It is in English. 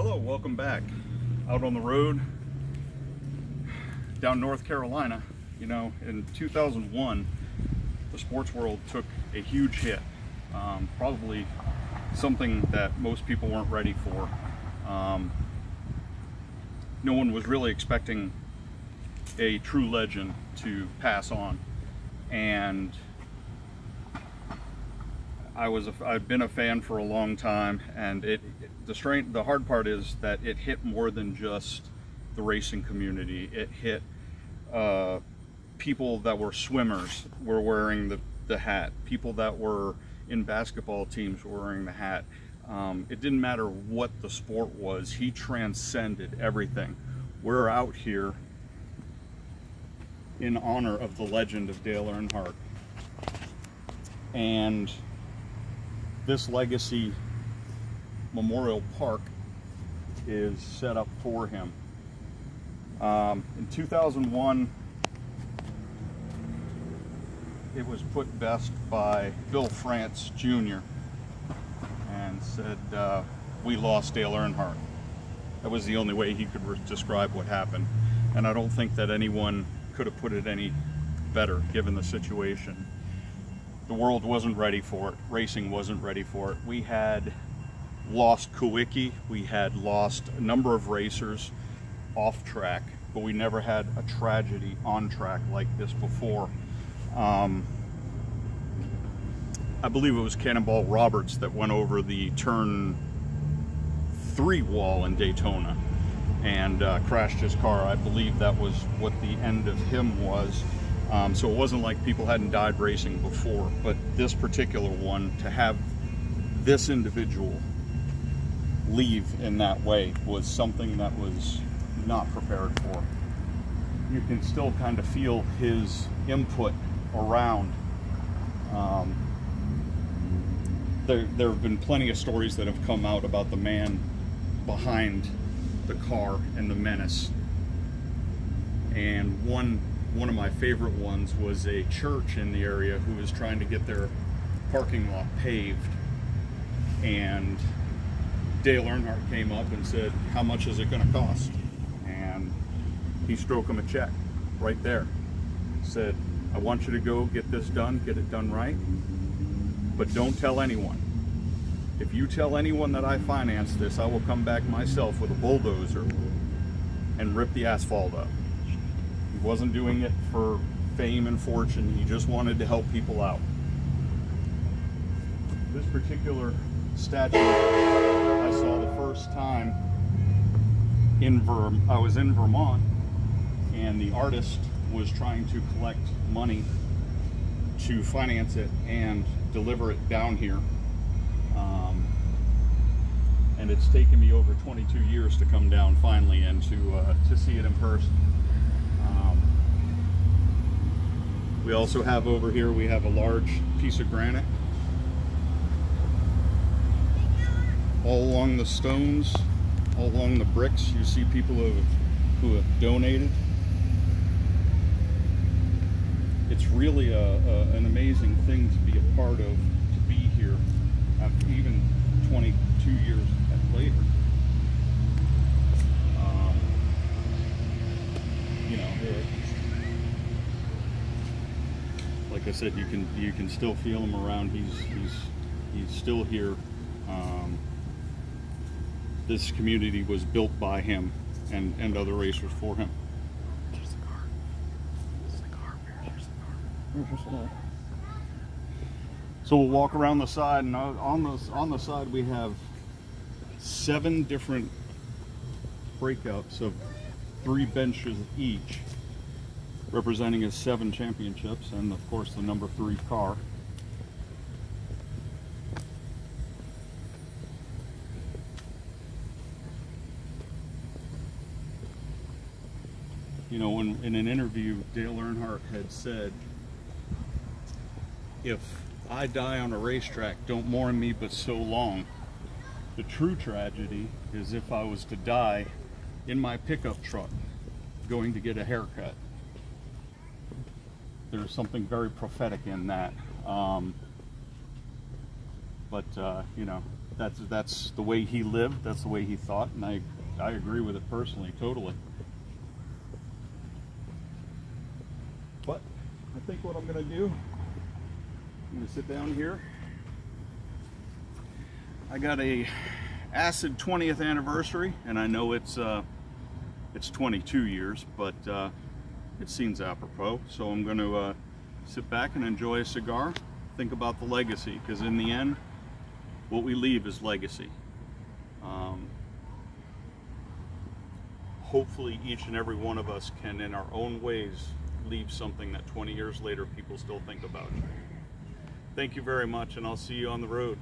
Hello, welcome back. Out on the road, down North Carolina. You know, in 2001, the sports world took a huge hit. Um, probably something that most people weren't ready for. Um, no one was really expecting a true legend to pass on. And I was a, I've been a fan for a long time, and it the strain the hard part is that it hit more than just the racing community. It hit uh, people that were swimmers were wearing the the hat. People that were in basketball teams were wearing the hat. Um, it didn't matter what the sport was. He transcended everything. We're out here in honor of the legend of Dale Earnhardt. And this legacy memorial park is set up for him. Um, in 2001, it was put best by Bill France Jr. and said, uh, we lost Dale Earnhardt. That was the only way he could describe what happened. And I don't think that anyone could have put it any better given the situation. The world wasn't ready for it. Racing wasn't ready for it. We had lost Kulwicki. We had lost a number of racers off track, but we never had a tragedy on track like this before. Um, I believe it was Cannonball Roberts that went over the turn three wall in Daytona and uh, crashed his car. I believe that was what the end of him was. Um, so it wasn't like people hadn't died racing before, but this particular one, to have this individual leave in that way was something that was not prepared for. You can still kind of feel his input around. Um, there, there have been plenty of stories that have come out about the man behind the car and the menace. And one one of my favorite ones was a church in the area who was trying to get their parking lot paved. And Dale Earnhardt came up and said, how much is it going to cost? And he stroked him a check right there. Said, I want you to go get this done, get it done right, but don't tell anyone. If you tell anyone that I financed this, I will come back myself with a bulldozer and rip the asphalt up. He wasn't doing it for fame and fortune. He just wanted to help people out. This particular statue I saw the first time in Verm I was in Vermont and the artist was trying to collect money to finance it and deliver it down here um, and it's taken me over 22 years to come down finally and to uh, to see it in person. Um, we also have over here we have a large piece of granite all along the stones, all along the bricks. You see people who have, who have donated. It's really a, a, an amazing thing to be a part of, to be here after even 22 years later. Um, you know, like I said, you can you can still feel him around. He's he's he's still here. Um, this community was built by him and and other racers for him. There's the car. There's the car. There's the car. So we'll walk around the side, and on the on the side we have seven different breakups of three benches each, representing his seven championships, and of course the number three car. You know, when in an interview, Dale Earnhardt had said, if I die on a racetrack, don't mourn me but so long. The true tragedy is if I was to die in my pickup truck going to get a haircut. There's something very prophetic in that. Um, but, uh, you know, that's that's the way he lived. That's the way he thought, and I I agree with it personally, totally. But I think what I'm gonna do, I'm gonna sit down here. I got a acid 20th anniversary, and I know it's uh, it's 22 years, but uh, it seems apropos. So I'm going to uh, sit back and enjoy a cigar, think about the legacy, because in the end, what we leave is legacy. Um, hopefully, each and every one of us can, in our own ways, leave something that 20 years later people still think about. Thank you very much, and I'll see you on the road.